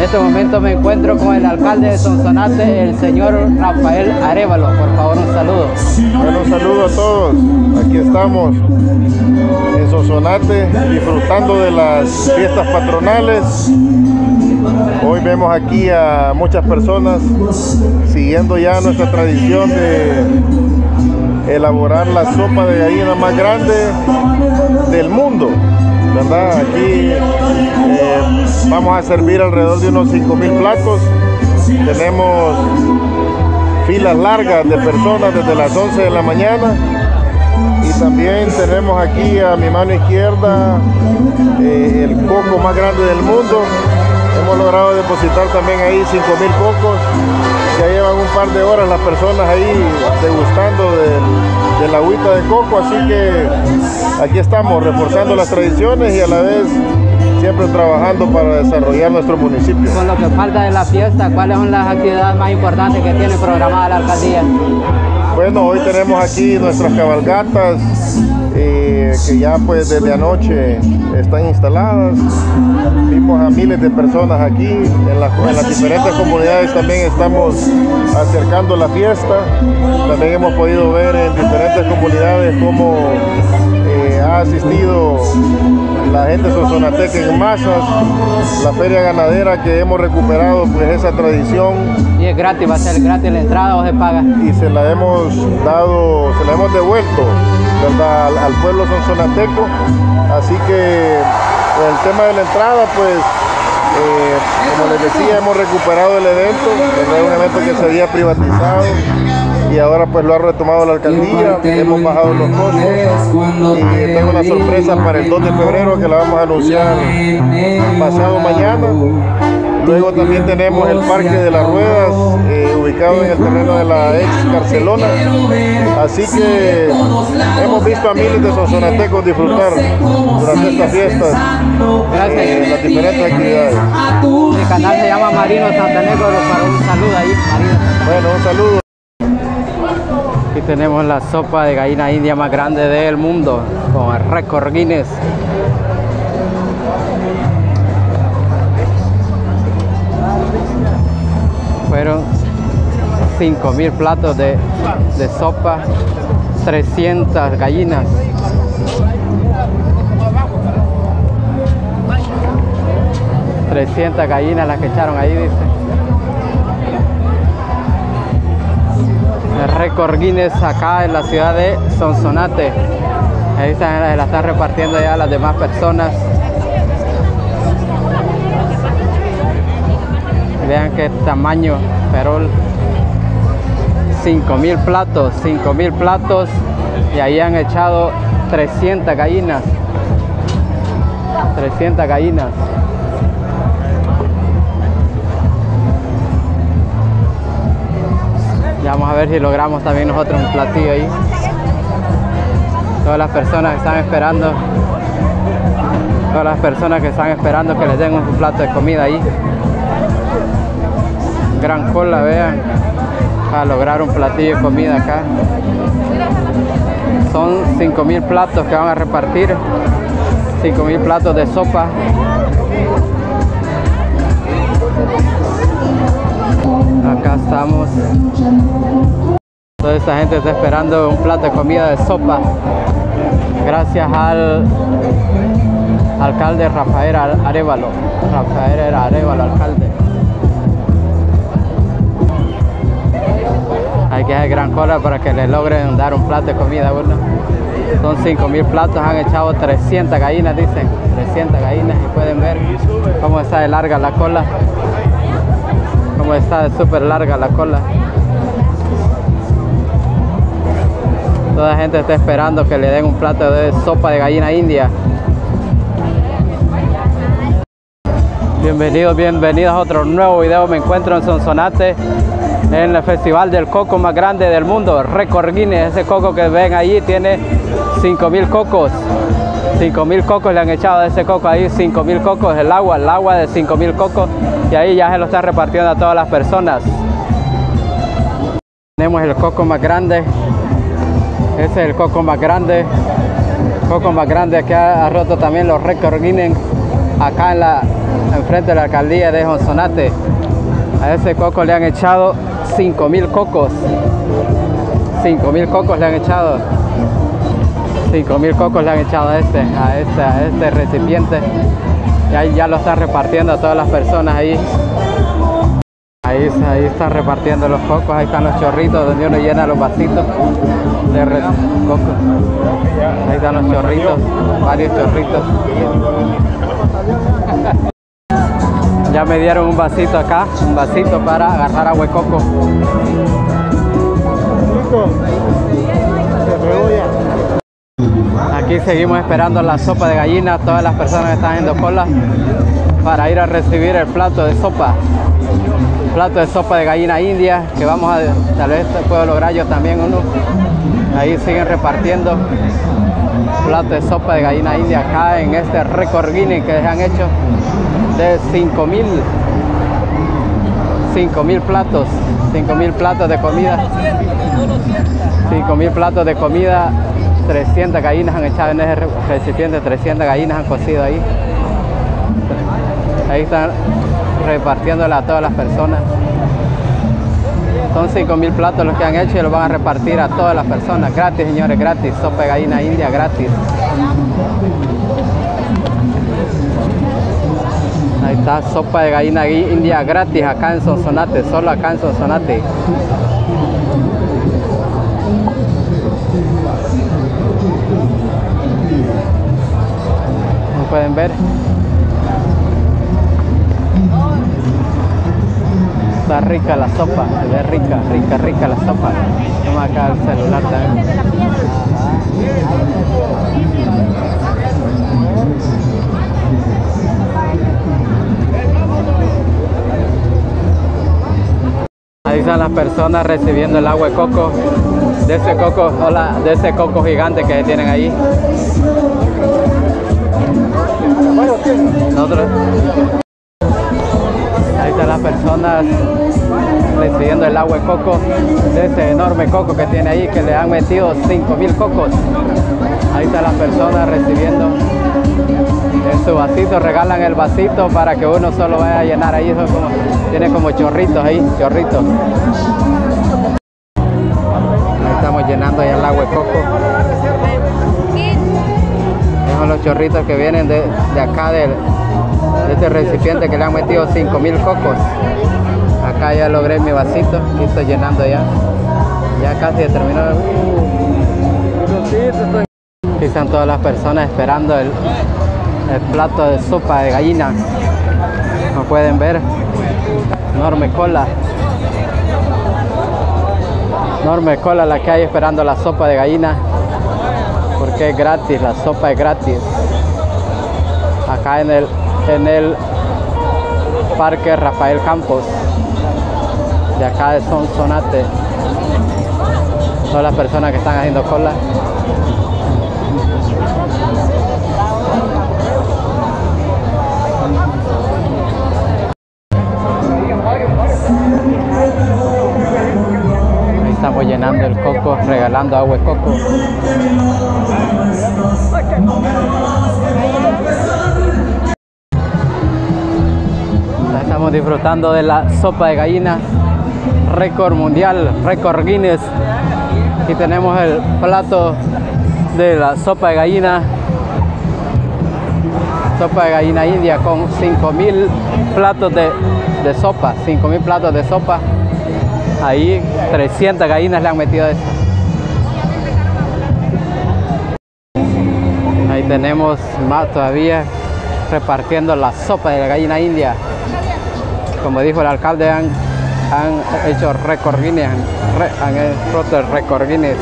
En este momento me encuentro con el alcalde de Sonsonate, el señor Rafael Arevalo. Por favor, un saludo. Bueno, un saludo a todos. Aquí estamos en Sonsonate disfrutando de las fiestas patronales. Hoy vemos aquí a muchas personas siguiendo ya nuestra tradición de elaborar la sopa de gallina más grande del mundo. ¿Verdad? Aquí eh, vamos a servir alrededor de unos 5.000 platos. Tenemos filas largas de personas desde las 11 de la mañana. Y también tenemos aquí a mi mano izquierda eh, el coco más grande del mundo. Hemos logrado depositar también ahí 5.000 cocos. Ya llevan un par de horas las personas ahí degustando de, de la agüita de coco. Así que aquí estamos reforzando las tradiciones y a la vez siempre trabajando para desarrollar nuestro municipio. Con lo que falta de la fiesta, ¿cuáles son las actividades más importantes que tiene programada la alcaldía? Bueno, hoy tenemos aquí nuestras cabalgatas que ya pues desde anoche están instaladas. Vimos a miles de personas aquí, en, las diferentes comunidades también estamos acercando la fiesta. También hemos podido ver en diferentes comunidades cómo eh, ha asistido la gente sosonateca en masas, la feria ganadera que hemos recuperado pues esa tradición. ¿Y es gratis? ¿Va a ser gratis la entrada o se paga? Y se la hemos dado, se la hemos devuelto Al, al, pueblo sonsonateco, así que el tema de la entrada pues eh, como les decía hemos recuperado el evento, es un evento que se había privatizado y ahora pues lo ha retomado la alcaldía, hemos bajado los costos y tengo una sorpresa para el 2 de febrero que la vamos a anunciar pasado mañana. Luego también tenemos el Parque de las Ruedas, eh, ubicado en el terreno de la ex Barcelona. Así que hemos visto a miles de sonsonatecos disfrutar durante estas fiestas eh, las diferentes actividades. El canal se llama Marino Santanegro, para un saludo ahí, Marino. Bueno, un saludo. Aquí tenemos la sopa de gallina india más grande del mundo, con el récord Guinness. 5.000 platos de, de sopa, 300 gallinas. ...300 gallinas las que echaron ahí, dice. El récord Guinness acá en la ciudad de Sonsonate. Ahí se la están repartiendo ya las demás personas. Vean qué tamaño, perol. 5000 platos, 5000 platos y ahí han echado 300 gallinas. 300 gallinas. Ya vamos a ver si logramos también nosotros un platillo ahí. Todas las personas que están esperando, todas las personas que están esperando que les den un plato de comida ahí. Gran cola, vean, a lograr un platillo de comida acá. Son 5000 platos que van a repartir, 5000 platos de sopa. Acá estamos. Toda esta gente está esperando un plato de comida de sopa. Gracias al alcalde Rafael Arevalo. Rafael Arevalo, alcalde. Hay que hacer gran cola para que le logren dar un plato de comida bueno. Son 5000 platos, han echado 300 gallinas, dicen. 300 gallinas y pueden ver cómo está de larga la cola. Como está súper larga la cola. Toda la gente está esperando que le den un plato de sopa de gallina india. Bienvenidos bienvenidos a otro nuevo video. Me encuentro en Sonsonate en el festival del coco más grande del mundo. Record Guinness ese coco que ven ahí tiene 5000 cocos. 5000 cocos le han echado de ese coco ahí 5000 cocos el agua el agua de 5000 cocos. Y ahí ya se lo están repartiendo a todas las personas. Tenemos el coco más grande. Ese es el coco más grande. Coco más grande que ha, roto también los récords Guinness acá en la enfrente de la alcaldía de Jonsonate. A ese coco le han echado 5000 cocos. 5000 cocos le han echado. 5000 cocos le han echado a este, a este, a este recipiente. Y ahí ya lo están repartiendo a todas las personas ahí. Ahí, ahí están repartiendo los cocos, ahí están los chorritos donde uno llena los vasitos de re- coco. Ahí están los chorritos, varios chorritos. Ya me dieron un vasito acá, un vasito para agarrar agua de coco. Aquí seguimos esperando la sopa de gallina, todas las personas están haciendo cola para ir a recibir el plato de sopa. Plato de sopa de gallina india, que vamos a, tal vez puedo lograr yo también uno. Ahí siguen repartiendo plato de sopa de gallina india acá en este récord Guinness que han hecho de 5000 5000 platos, 5000 platos de comida. 5000 platos de comida, 300 gallinas han echado en ese re- recipiente, 300 gallinas han cocido ahí. Ahí están repartiéndola a todas las personas. Son 5000 platos los que han hecho y los van a repartir a todas las personas. Gratis, señores, gratis. Sopa de gallina india, gratis. Ahí está, sopa de gallina india gratis acá en Sonsonate, solo acá en Sonsonate. Como pueden ver. Está rica la sopa, se ve rica, rica, rica la sopa. Toma acá el celular también. Ahí están las personas recibiendo el agua de coco, de ese coco, hola, de ese coco gigante que tienen ahí. Nosotros- personas recibiendo el agua de coco de ese enorme coco que tiene ahí, que le han metido 5000 cocos. Ahí están las personas recibiendo en su vasito, regalan el vasito para que uno solo vaya a llenar ahí, como- tiene como chorritos ahí, chorritos. Estamos llenando ya el agua de coco. Los chorritos que vienen de, de acá de este recipiente que le han metido 5000 cocos. Acá ya logré mi vasito y estoy llenando ya. Ya casi terminó. Aquí están todas las personas esperando el, el plato de sopa de gallina. Como pueden ver, enorme cola. Enorme cola la que hay esperando la sopa de gallina. Porque es gratis, la sopa es gratis. Acá en el, en el Parque Rafael Campos. De acá de Sonsonate. Todas las personas que están haciendo cola. Llenando el coco, regalando agua de coco. Estamos disfrutando de la sopa de gallina, récord mundial, récord Guinness. Aquí tenemos el plato de la sopa de gallina, sopa de gallina india con 5000 platos de, de sopa, 5000 platos de sopa. Ahí 300 gallinas le han metido eso. Ahí tenemos más todavía repartiendo la sopa de la gallina india. Como dijo el alcalde, han, han hecho récord Guinness, han, han roto el récord Guinness